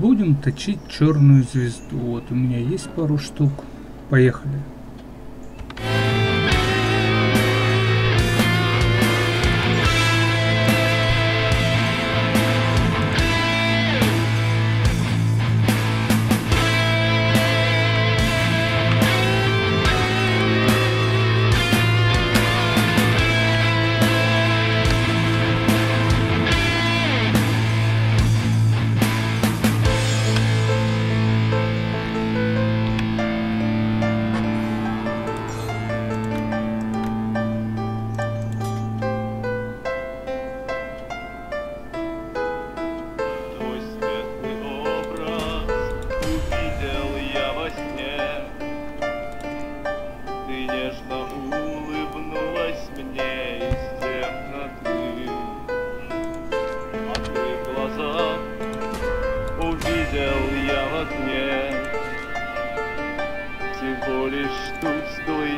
Будем точить черную звезду. Вот у меня есть пару штук. Поехали. polish tu stój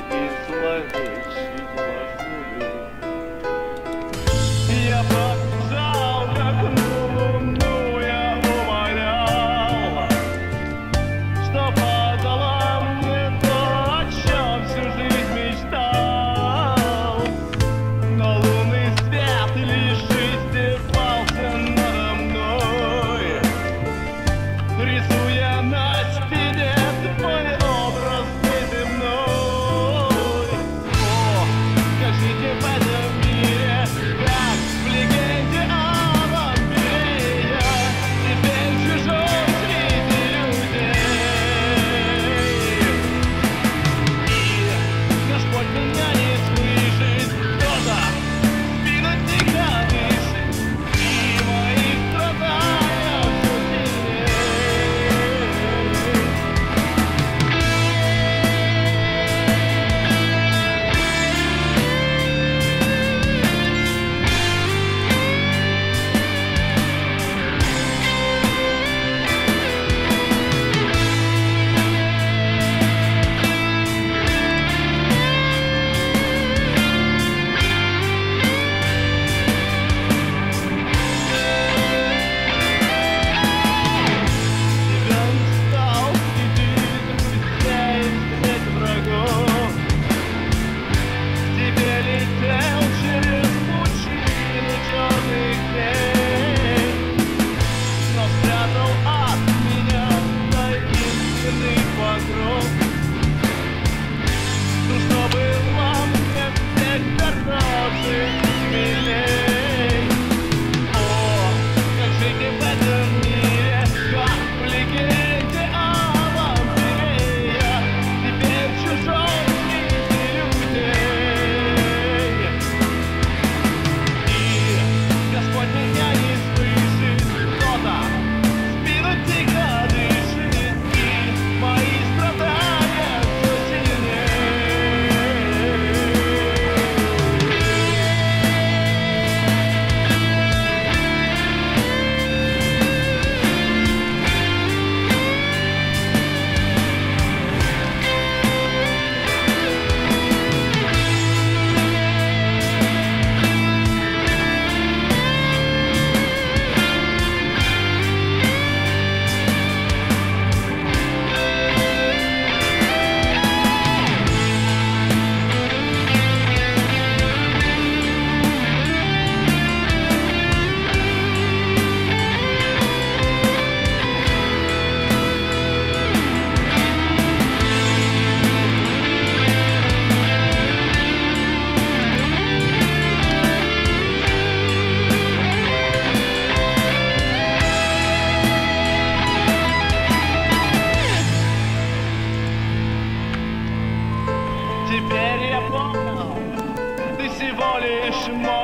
Fish and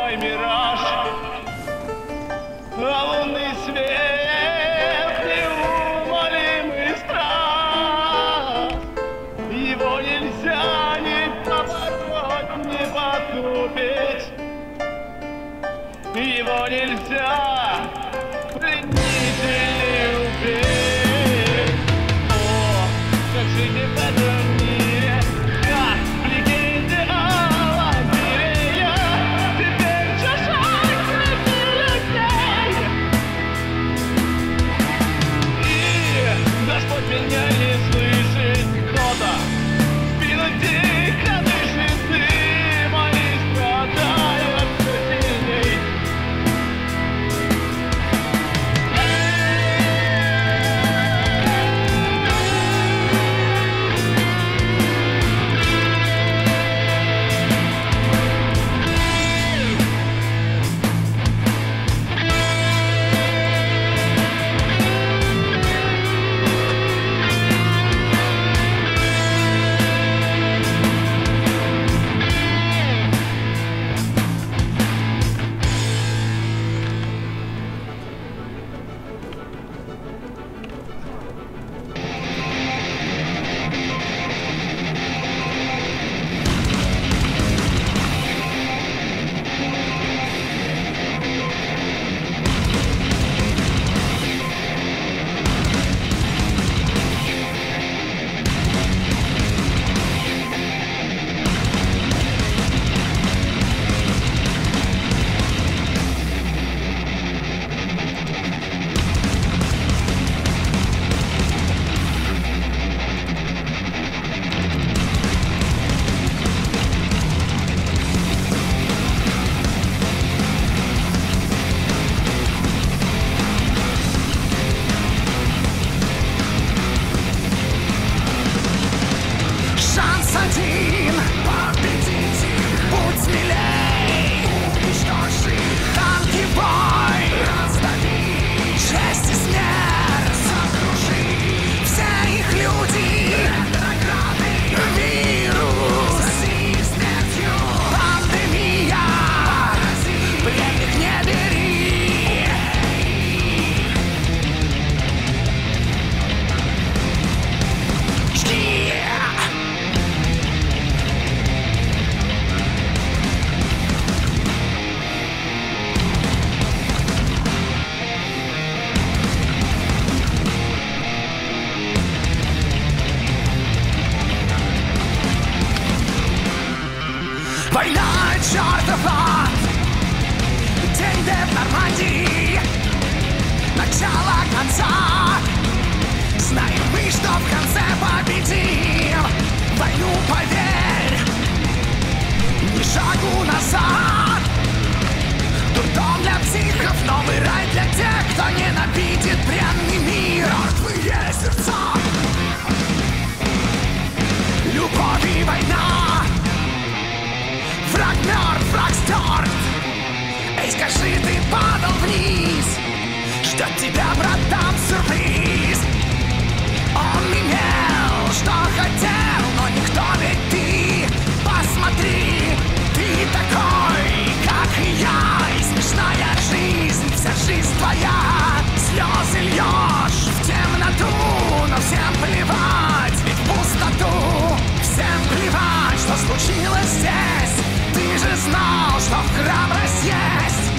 случилось здесь? Ты же знал, что в храбрость есть.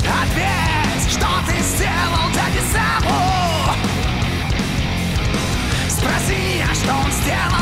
Ответь, что ты сделал дяде Сэму Спроси, а что он сделал?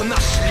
po naszym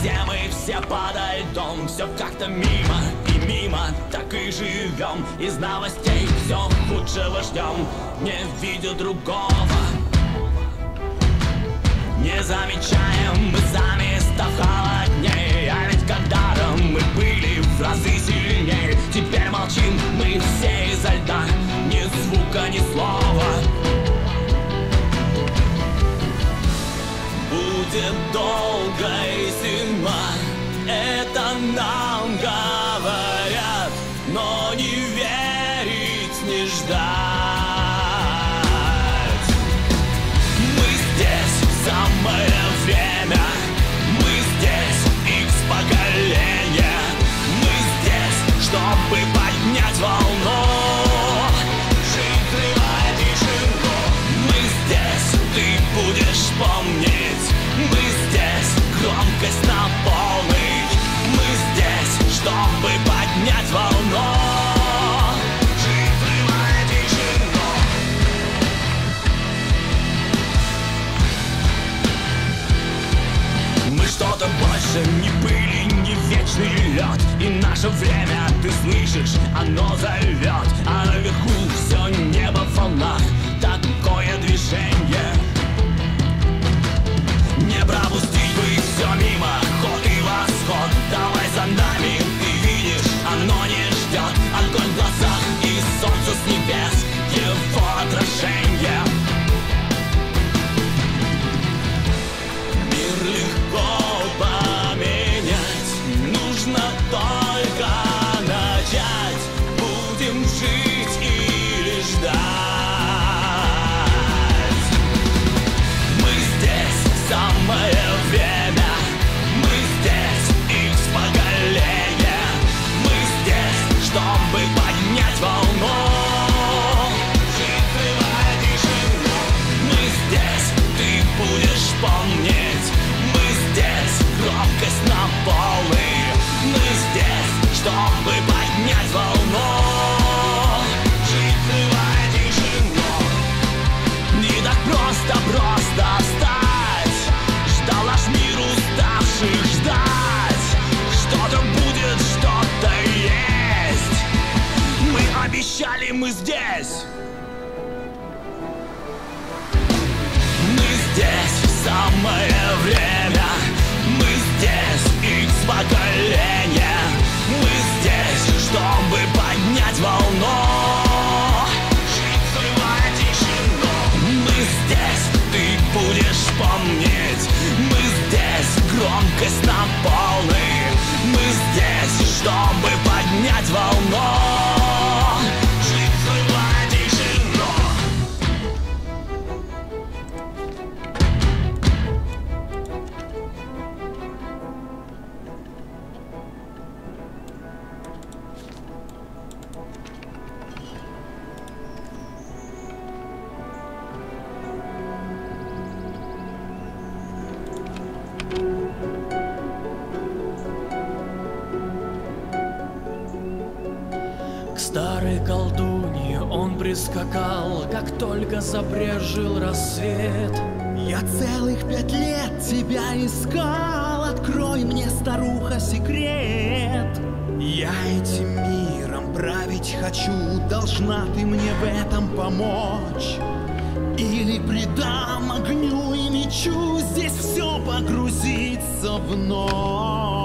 Все мы все падаем, дом, все как-то мимо и мимо Так и живем, из новостей все худшего ждем Не видя другого. Не замечаем мы сами, став холодней А ведь когда-то мы были в разы сильнее. Теперь молчим мы все изо льда. Ни звука, ни слова. будет долгой зима, это нам. наше время ты слышишь, оно зовет. прискакал, как только забрежил рассвет. Я целых пять лет тебя искал, открой мне, старуха, секрет. Я этим миром править хочу, должна ты мне в этом помочь. Или придам огню и мечу, здесь все погрузится в ночь.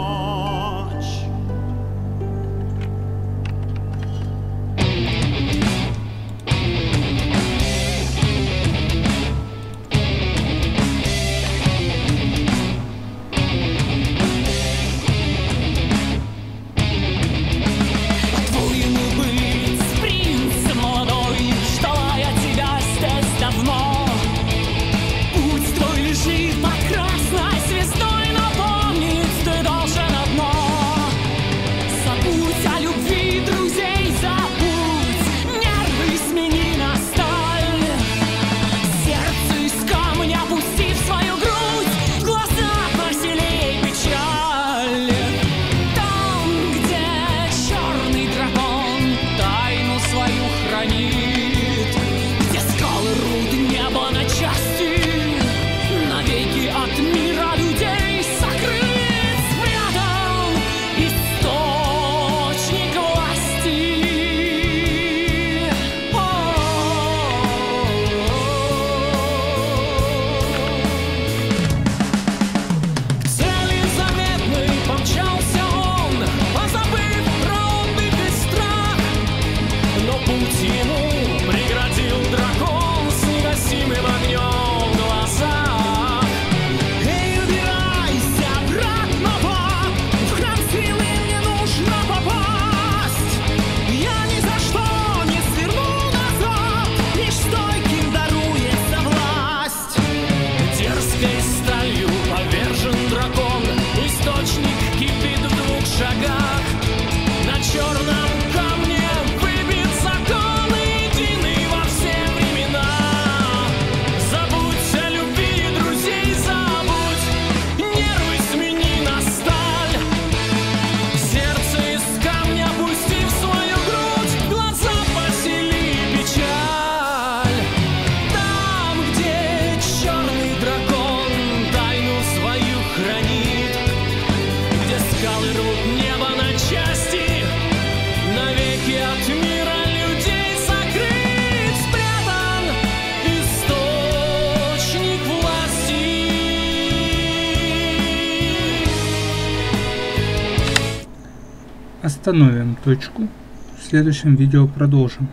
Остановим точку. В следующем видео продолжим.